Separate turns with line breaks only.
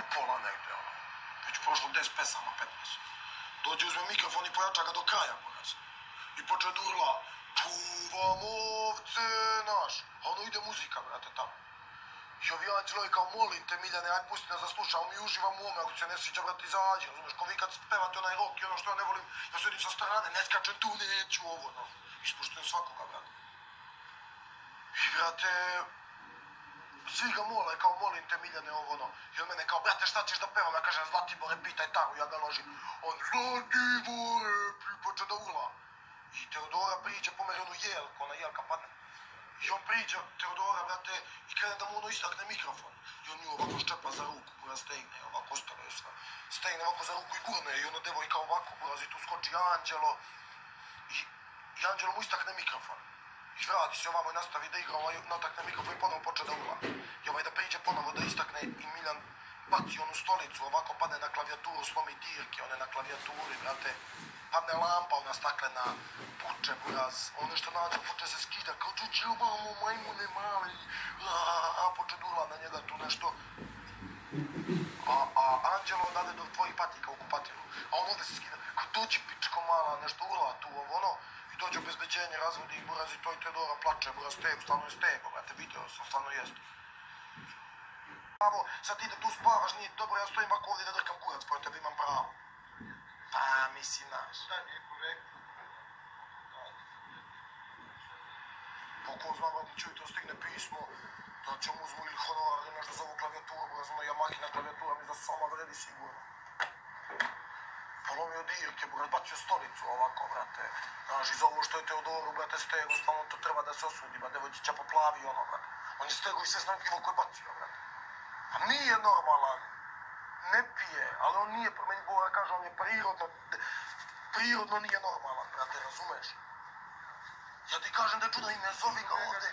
upola negde, ono. Već prošlo 10 pesama, 15. Dođe, uzme mikrofon i pojača ga do kraja, kurac. I poče da urla, čuvam ovce naš. A ono ide muzika, brate, tamo. I ovi anđelovi kao, molim te, Miljane, aj pusti nas da slušamo, mi uživamo u ome, ako se ne sviđa, brate, izađi, razumeš, ko vi kad pevate onaj rock i ono što ja ne volim, ja sedim sa strane, ne skačem tu, neću ovo, no. Ispuštujem svakoga, brate. I, brate, svi ga mole, kao molim te Miljane ovo ono. I on mene kao, brate šta ćeš da pevam? Ja kažem, Zlatibore, pitaj taru, ja ga ložim. On, Zlatibore, i poče da ula. I Teodora priđe, pomeri onu jelku, ona jelka padne. I on priđe, Teodora, brate, i krene da mu ono istakne mikrofon. I on nju ovako ščepa za ruku, buraz stegne, ovako ostalo je sve. Stegne ovako za ruku i gurne, i ona devojka ovako, buraz, i tu skoči Anđelo. I, i Anđelo mu istakne mikrofon. I vrati se ovamo i nastavi da igra, ovaj natakne mikrofon i ponovo poče da ula. I ovaj da priđe ponovo da istakne i Miljan baci onu stolicu, ovako padne na klavijaturu, slomi dirke, one na klavijaturi, brate. Padne lampa, ona staklena, puče buraz, ono nešto nađe, poče se skida, kao čuči ovamo, majmune mali, a, a, urla na njega tu nešto. A, a Anđelo odade do tvojih patika u kupatilu, a on ovde se skida, kao dođi pičko mala, nešto urla tu, ovo ono, i dođe obezbeđenje, razvodi ih buraz i to i Teodora plače, buraz stegu, stvarno je stego, brate, video sam, stvarno jeste. Pravo, sad ti da tu spavaš, nije dobro, ja stojim ovako ovdje da drkam kurac, pored tebe imam pravo. Pa, mislim, znaš.
Da, nije korektno.
Pa ko zna, brate, čuj, to stigne pismo, da će mu uzmu ili honorar ili nešto za ovu klavijaturu, buraz, ono Yamahina klavijatura mi za sama vredi sigurno. Polomio dirke, buraz, bacio stolicu ovako, brate. Znaš, i za ovo što je Teodoru, brate, stego, stvarno to treba da se osudi, ba, devojčića poplavi, ono, brate. On je stego i sve znam kivo koje bacio, brate. Nije normalan. Ne pije, ali on nije, meni Bora kaže, on je prirodno, prirodno nije normalan, brate, razumeš? Ja ti kažem da je čudan i ne zovi ga ovde.